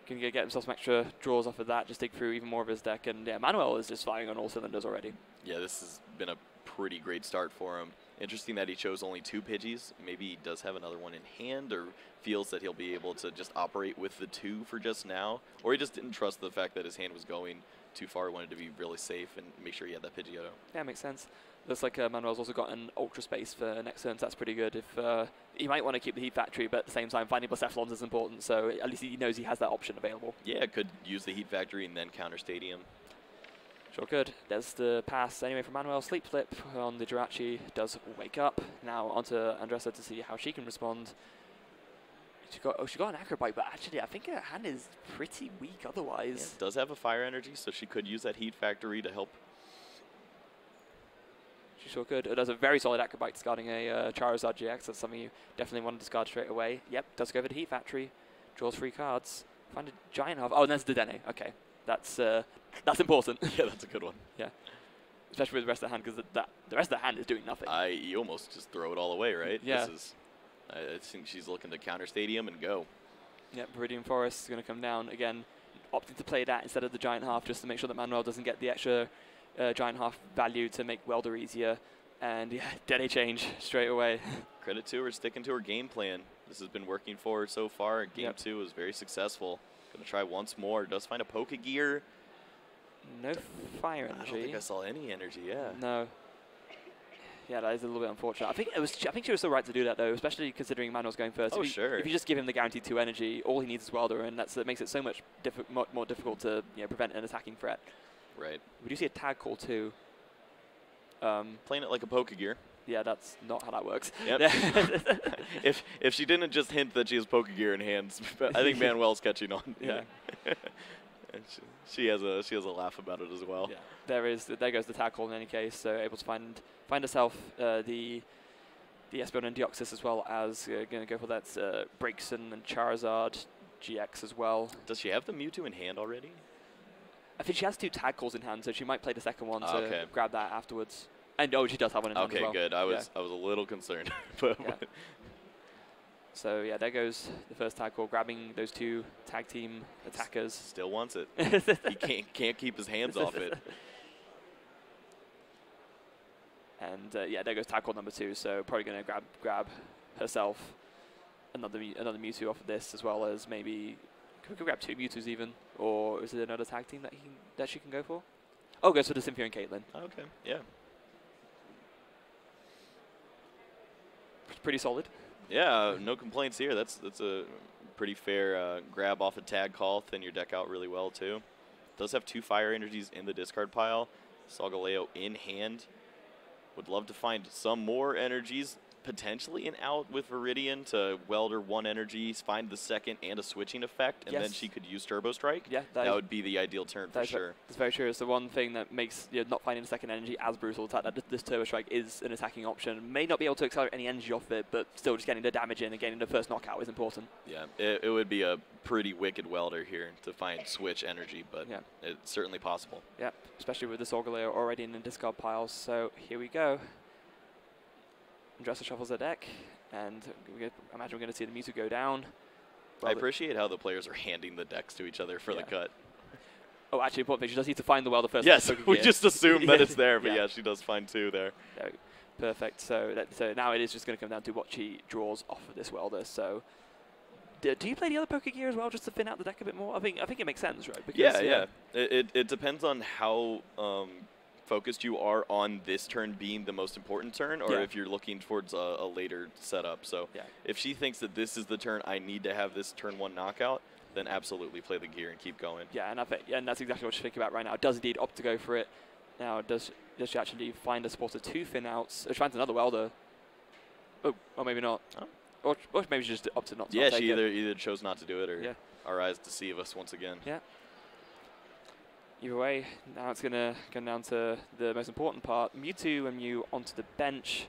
Can get himself some extra draws off of that. Just dig through even more of his deck, and yeah, Manuel is just firing on all cylinders already. Yeah, this has been a pretty great start for him. Interesting that he chose only two Pidgeys. Maybe he does have another one in hand or feels that he'll be able to just operate with the two for just now. Or he just didn't trust the fact that his hand was going too far, he wanted to be really safe and make sure he had that Pidgeotto. Yeah, makes sense. Looks like uh, Manuel's also got an Ultra Space for next turn, so that's pretty good. If uh, He might want to keep the Heat Factory, but at the same time, finding Blacephalons is important, so at least he knows he has that option available. Yeah, could use the Heat Factory and then counter Stadium. Sure could. There's the pass anyway from Manuel. Sleep Flip on the Jirachi does wake up. Now onto Andressa to see how she can respond. She got, oh, she got an Acro Bike, but actually I think her hand is pretty weak Yeah, otherwise. does have a fire energy, so she could use that Heat Factory to help. She sure could. It does a very solid Acro Bike discarding a uh, Charizard GX. That's something you definitely want to discard straight away. Yep, does go over to Heat Factory. Draws three cards. Find a Giant Hearth. Oh, and there's the Dene. Okay, that's uh, that's important, yeah, that's a good one. Yeah, especially with the rest of the hand because the, that the rest of the hand is doing nothing. I you almost just throw it all away, right? Yeah. This is, I I think she's looking to counter Stadium and go. Yep, Viridian Forest is going to come down again, opting to play that instead of the Giant Hearth just to make sure that Manuel doesn't get the extra uh, Giant Hearth value to make Welder easier. And yeah, Dedechange straight away. Credit to her sticking to her game plan. This has been working for her so far. Game Yep. two was very successful. Gonna try once more. Does find a poke gear. No fire energy. I don't think I saw any energy. Yeah. No. Yeah, that is a little bit unfortunate. I think it was. I think she was still right to do that though, especially considering Manuel's going first. Oh, if you, sure. If you just give him the guaranteed two energy, all he needs is Welder, and that's that makes it so much diffi- more, more difficult to you know, prevent an attacking threat. Right. We do see a tag call too. Um, Playing it like a Pokégear. yeah, that's not how that works. Yep. if if she didn't just hint that she has Pokégear in hands, I think Manuel's catching on. Yeah. She, she has a she has a laugh about it as well. Yeah, there is. There goes the Tag Call in any case. So able to find find herself uh, the the Espeon and Deoxys as well as uh, going to go for that uh, Braixen and Charizard GX as well. Does she have the Mewtwo in hand already? I think she has two tag calls in hand, so she might play the second one Ah, to okay. grab that afterwards. And oh, she does have one in hand Okay, well. good. I Yeah. was I was a little concerned, but Yeah. So yeah, there goes the first tag call, grabbing those two tag team attackers. still wants it. he can't can't keep his hands off it. And uh, yeah, there goes Tag Call number two. So probably going to grab grab herself another Mew- another Mewtwo off of this, as well as maybe could we grab two Mewtwo's even, or is it another tag team that he can, that she can go for? Oh, goes for the Cynthia and Caitlyn. Okay, yeah, Pretty solid. yeah. No complaints here. That's that's a pretty fair uh, grab off a tag call. Thin your deck out really well too. Does have two fire energies in the discard pile. Solgaleo in hand. Would love to find some more energies potentially in out with Viridian to welder one energy, find the second and a switching effect, and then she could use Turbo Strike. Yeah, That would be the ideal turn for sure. that's very true. It's the one thing that makes you know, not finding a second energy as brutal. That, this Turbo Strike is an attacking option. May not be able to accelerate any energy off it, but still just getting the damage in and getting the first knockout is important. Yeah, it, it would be a pretty wicked welder here to find switch energy, but Yeah. it's certainly possible. Yeah, especially with the Solgaleo already in the discard piles. So here we go. Andressa shuffles the deck, and we get, I imagine we're going to see the Mewtwo go down. I Well, the- appreciate how the players are handing the decks to each other for Yeah. the cut. oh, actually, important thing, she does need to find the well the first. Yes, we just assume that it's there, but Yeah. yeah. she does find two there. There. Perfect. So that, so now it is just going to come down to what she draws off of this welder. So. Do, do you play the other Pokégear as well, just to thin out the deck a bit more? I think I think it makes sense, right? Because, Yeah, yeah. It, it, it depends on how um, focused you are on this turn being the most important turn, or Yeah. if you're looking towards a, a later setup. So Yeah. if she thinks that this is the turn I need to have this turn one knockout, then absolutely play the gear and keep going. Yeah, and I think, yeah, and that's exactly what she's thinking about right now. Does indeed opt to go for it. Now, does does she actually find a spot of two thin outs? Or she finds another welder. Oh, or maybe not. Oh. Or, or maybe she just opted not to. Yeah, not she it. either either chose not to do it, or Yeah. our eyes deceive us once again. Yeah. Either way, now it's gonna go down to the most important part. Mewtwo and Mew onto the bench.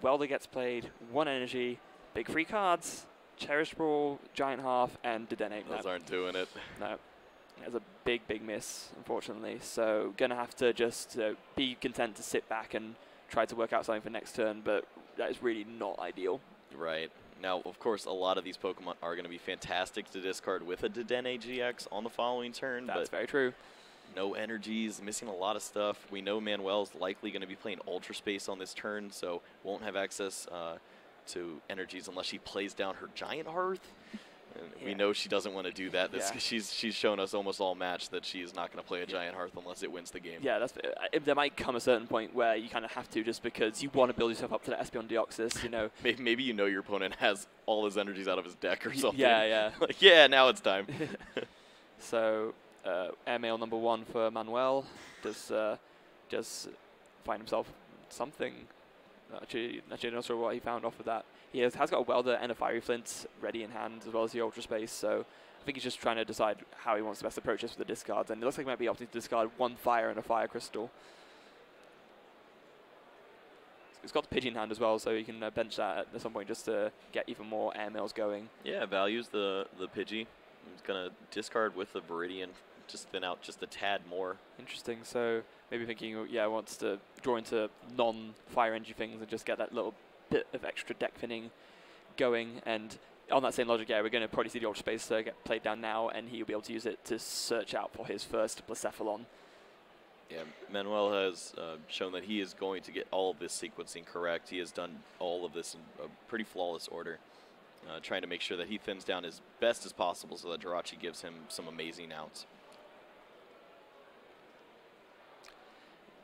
Welder gets played. One energy. Big free cards. Cherish Ball, Giant Hearth, and Dedenne. Those aren't doing it. No, it's a big, big miss, unfortunately. So gonna have to just uh, be content to sit back and try to work out something for next turn, but that is really not ideal. Right. Now, of course, a lot of these Pokemon are going to be fantastic to discard with a Dedenne GX on the following turn, That's very true. No energies, missing a lot of stuff. We know Manuel's likely going to be playing Ultra Space on this turn, so won't have access uh, to energies unless she plays down her Giant Hearth. And We know she doesn't want to do that. This, Yeah. She's she's shown us almost all match that she is not going to play a Giant Hearth unless it wins the game. Yeah, that's. Uh, if there might come a certain point where you kind of have to, just because you want to build yourself up to the Espeon Deoxys, you know. Maybe, maybe you know your opponent has all his energies out of his deck or something. Yeah, yeah. like, yeah, now it's time. So, uh, airmail number one for Manuel does uh, does find himself something. Actually, actually, not sure what he found off of that. He has, has got a welder and a fiery flint ready in hand, as well as the ultra space. So, I think he's just trying to decide how he wants to best approach this with the discards. And it looks like he might be opting to discard one fire and a fire crystal. He's got the pigeon hand as well, so he can uh, bench that at some point just to get even more airmails going. Yeah, values the the Pidgey. He's gonna discard with the Viridian, just thin out just a tad more. Interesting. So maybe thinking, oh, yeah, wants to draw into non-fire energy things and just get that little bit of extra deck thinning going. And on that same logic, yeah, we're going to probably see the Ultra Space uh, get played down now, and he'll be able to use it to search out for his first Blacephalon. Yeah, Manuel has uh, shown that he is going to get all of this sequencing correct. He has done all of this in a pretty flawless order, uh, trying to make sure that he thins down as best as possible so that Jirachi gives him some amazing outs.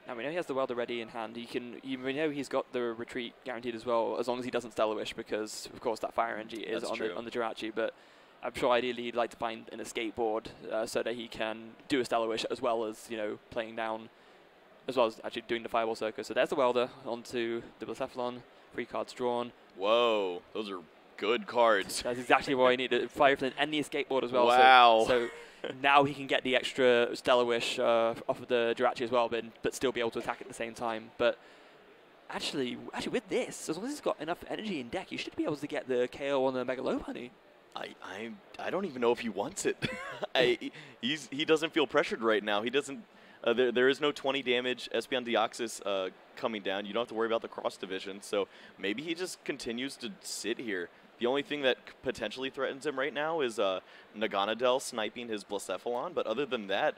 Now we know he has the welder ready in hand. He can. You we know he's got the retreat guaranteed as well, as long as he doesn't stellar wish, because of course that fire energy is That's on true. the on the Jirachi. But I'm sure ideally he'd like to find an escape board uh, so that he can do a stellar wish as well as you know playing down, as well as actually doing the fireball circus. So there's the welder onto the Blacephalon. Three cards drawn. Whoa, those are good cards. That's exactly what I needed. Fireflint and the escape board as well. so- Wow. So, now he can get the extra Stellar Wish uh, off of the Jirachi as well, but, but still be able to attack at the same time. But actually, actually with this, as long as he's got enough energy in deck, you should be able to get the KO on the Mega Lopunny. I, I I don't even know if he wants it. I he's he doesn't feel pressured right now. He doesn't. Uh, there, there is no 20 damage Espeon Deoxys uh, coming down. You don't have to worry about the cross division. So maybe he just continues to sit here. The only thing that potentially threatens him right now is uh, Naganadel sniping his Blacephalon. But other than that,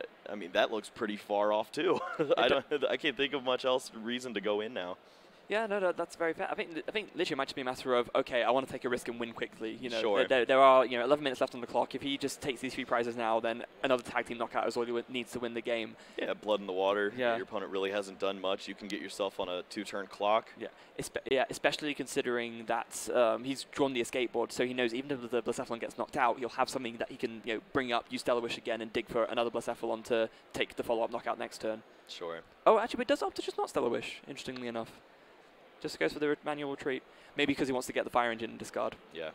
uh, I mean that looks pretty far off too. I don't. I can't think of much else reason to go in now. Yeah, no, no, that's very fair. I think I think literally it might just be a matter of okay, I want to take a risk and win quickly. You know, Sure. there, there, are you know 11 minutes left on the clock. If he just takes these three prizes now, then another tag team knockout is all he needs to win the game. Yeah, blood in the water. Yeah. Your opponent really hasn't done much. You can get yourself on a two-turn clock. Yeah, espe- yeah, especially considering that um, he's drawn the escape board, so he knows even if the Blacephalon gets knocked out, he'll have something that he can you know bring up, use Stellar Wish again, and dig for another Blacephalon to take the follow-up knockout next turn. Sure. Oh, actually, but it does opt to just not Stellar Wish. Interestingly enough, just goes for the manual retreat. Maybe because he wants to get the Fire Engine and discard. Yeah.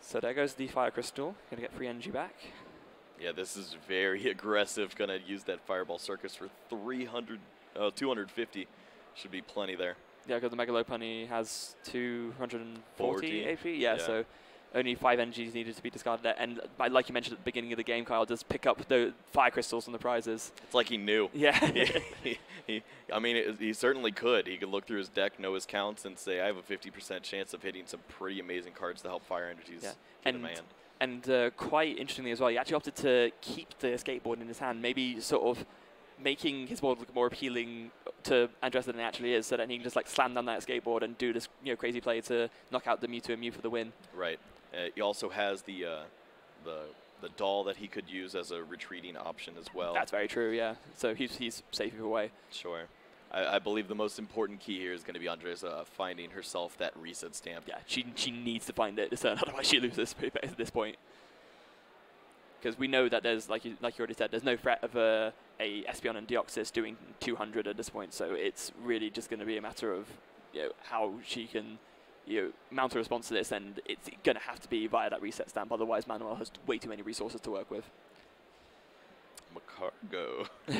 So there goes the Fire Crystal. Gonna get free energy back. Yeah, this is very aggressive. Gonna use that Fireball Circus for 300, uh, 250. Should be plenty there. Yeah, because the Mega Lopunny has 240 40, AP. Yeah, yeah. so only five energies needed to be discarded there. And uh, like you mentioned at the beginning of the game, Kyle does pick up the fire crystals and the prizes. It's like he knew. Yeah. he, he, I mean, it, he certainly could. He could look through his deck, know his counts, and say, I have a 50% chance of hitting some pretty amazing cards to help Fire Energies Yeah. And the man. and uh, quite interestingly as well, he actually opted to keep the skateboard in his hand, maybe sort of making his board look more appealing to Andressa than it actually is, so that he can just like slam down that skateboard and do this you know crazy play to knock out the Mewtwo and Mew for the win. Right. Uh, he also has the, uh, the, the doll that he could use as a retreating option as well. That's very true, yeah. So he's he's safe either way. Sure. I, I believe the most important key here is going to be Andressa finding herself that reset stamp. Yeah, she she needs to find it, so otherwise she loses at this point. Because we know that there's, like you, like you already said, there's no threat of a, a Espeon and Deoxys doing 200 at this point, so it's really just going to be a matter of you know, how she can you know, mount a response to this, and it's going to have to be via that reset stamp, otherwise Manuel has way too many resources to work with. Magcargo.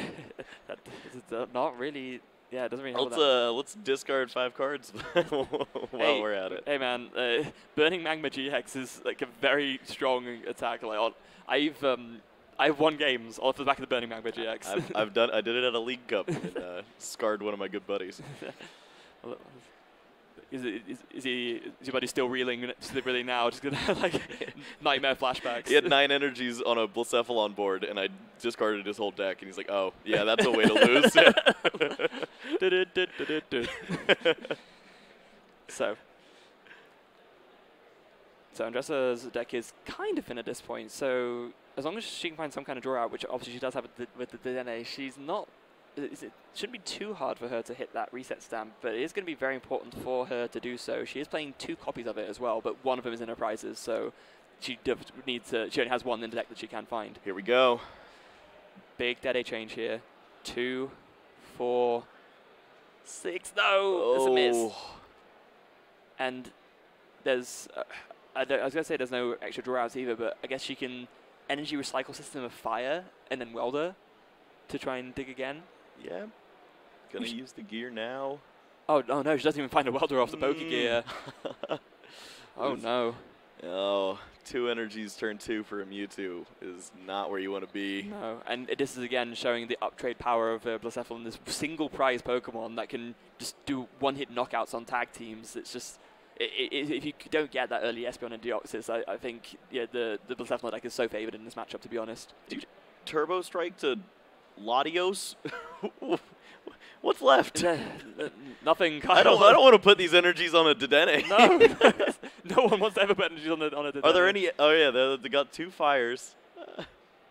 that uh, not really, yeah, it doesn't really help Let's uh, let's discard five cards while Hey, we're at it. Hey man, uh, Burning Magma GX is like a very strong attack. Like on, I've um, I've won games off the back of the Burning Magma GX. I've, I've done. I did it at a league cup and uh, scarred one of my good buddies. Is, it, is, is he is your buddy still reeling reeling now? Just gonna like nightmare flashbacks. He had nine energies on a Blacephalon board, and I discarded his whole deck. And he's like, "Oh, yeah, that's a way to lose." So. So Andressa's deck is kind of in at this point. So as long as she can find some kind of draw out, which obviously she does have with the, with the DNA, she's not. It shouldn't be too hard for her to hit that reset stamp, but it is going to be very important for her to do so. She is playing two copies of it as well, but one of them is in her prizes, so she needs to. She only has one in the deck that she can find. Here we go. Big Dedechange here. Two, four, six. No, it's a miss. Oh, And there's, uh, I, I was gonna say there's no extra draw either, but I guess she can energy recycle system of fire and then welder to try and dig again. Yeah. Gonna Which- use the gear now. Oh, oh no, she doesn't even find a welder off the Poke Mm. gear. Oh no. Oh, two energies turn two for a Mewtwo is not where you want to be. No, and this is again showing the uptrade power of uh, Blacephalon, this single prize Pokemon that can just do one-hit knockouts on tag teams. It's just, i i i- if you don't get that early Espeon and Deoxys, I, I think yeah, the the Blacephalon deck is so favored in this matchup. To be honest, Turbo Strike to Latios. What's left? Nothing. I don't. I don't want to put these energies on a Dedenne. No, no one wants to ever put energies on a on a. Are there any? Oh yeah, they, they got two fires.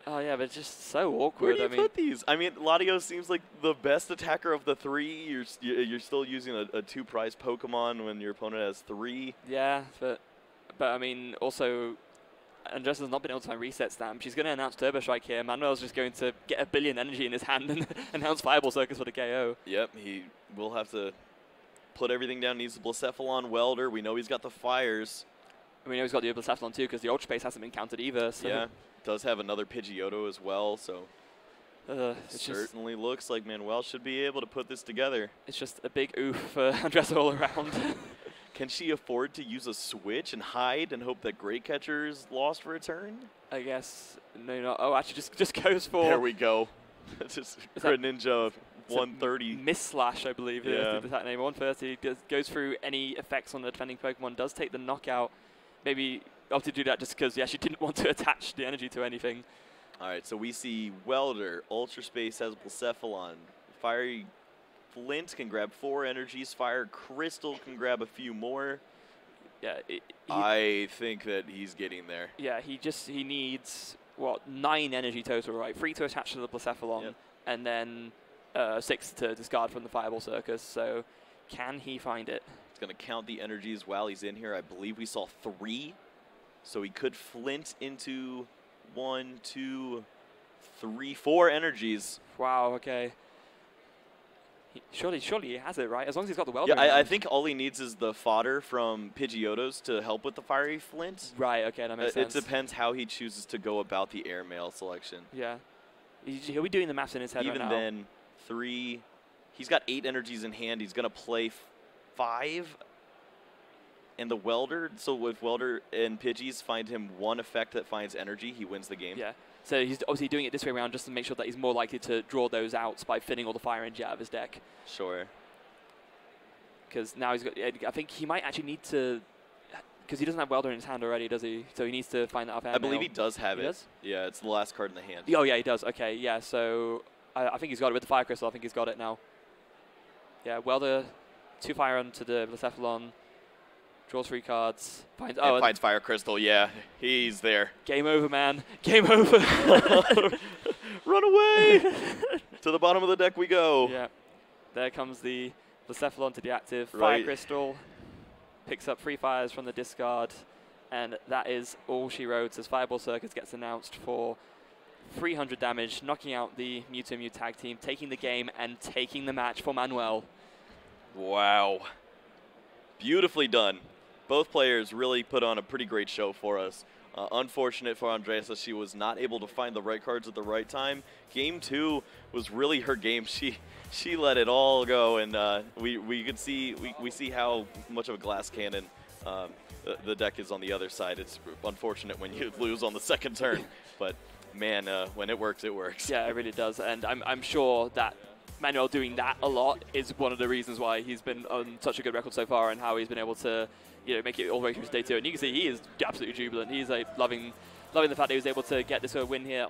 Oh yeah, but it's just so awkward. Where do you I mean, put these? I mean, Latios seems like the best attacker of the three. You're you- you're still using a, a two prize Pokemon when your opponent has three. yeah, but but I mean also. Andressa has not been able to find reset stamp. She's going to announce Turbo Strike here. Manuel's just going to get a billion energy in his hand and announce Fireball Circus for the KO. Yep, he will have to put everything down. Needs the Blacephalon Welder. We know he's got the fires. We know he's got the Blacephalon too because the Ultra Space hasn't been counted either. So Yeah, does have another Pidgeotto as well. So uh, just certainly looks like Manuel should be able to put this together. it's just a big oof for Andressa all around. Can she afford to use a switch and hide and hope that Great catcher's lost for a turn? I guess no, no. Oh, actually, just just goes for There we go. Just Is Crit Ninja it's 130. Miss Slash, I believe. is Yeah. the attack name 130 goes, goes through any effects on the defending Pokemon. Does take the knockout. Maybe opted to do that just because yeah, she didn't want to attach the energy to anything. All right, so we see Welder, Ultra Space has Blacephalon, Fiery Flint can grab four energies, Fire Crystal can grab a few more. Yeah, it, he, I think that he's getting there. yeah. He just he needs what nine energy total, right? Three to attach to the Blacephalon, Yep. and then uh, six to discard from the Fireball Circus. So, can he find it? He's going to count the energies while he's in here. I believe we saw three. So he could Flint into one, two, three, four energies. Wow. Okay. He, surely, surely he has it, right? As long as he's got the Yeah, welder. in I, I think all he needs is the fodder from Pidgeottos to help with the Fiery Flint. Right. Okay, that Uh, makes it depends how he chooses to go about the airmail selection. Yeah. He- He'll be doing the maps in his head Even right now. then, three. He's got eight energies in hand. He's gonna play f- five. And the welder. So if welder and Pidgeys find him one effect that finds energy, he wins the game. Yeah. So he's obviously doing it this way around just to make sure that he's more likely to draw those outs by thinning all the fire energy out of his deck. Sure. Because now he's got. I think he might actually need to. Because he doesn't have welder in his hand already, does he? So he needs to find that off I believe airmail. he does have He it. does? Yeah, it's the last card in the hand. Oh yeah, he does. Okay, yeah. So I, I think he's got it with the fire crystal. I think he's got it now. Yeah, welder, two fire onto the Blacephalon, draws three cards, finds. Oh, and finds Fire Crystal. Yeah, he's there. game over, man. Game over. Run away! to the bottom of the deck we go. Yeah. There comes the Blacephalon to the active. Fire Right. Crystal picks up three fires from the discard. And that is all she wrote as Fireball Circus gets announced for 300 damage, knocking out the Mewtwo Mew tag team, taking the game and taking the match for Manuel. Wow. Beautifully done. Both players really put on a pretty great show for us. Uh, unfortunate for Andressa, she was not able to find the right cards at the right time. Game two was really her game. She she let it all go, and uh, we we could see we, we see how much of a glass cannon um, the, the deck is on the other side. It's unfortunate when you lose on the second turn, but man, uh, when it works, it works. Yeah, it really does. And I'm, I'm sure that Manuel doing that a lot is one of the reasons why he's been on such a good record so far and how he's been able to you know, make it all the way through to day two. And you can see he is absolutely jubilant. He's like loving, loving the fact that he was able to get this uh, win here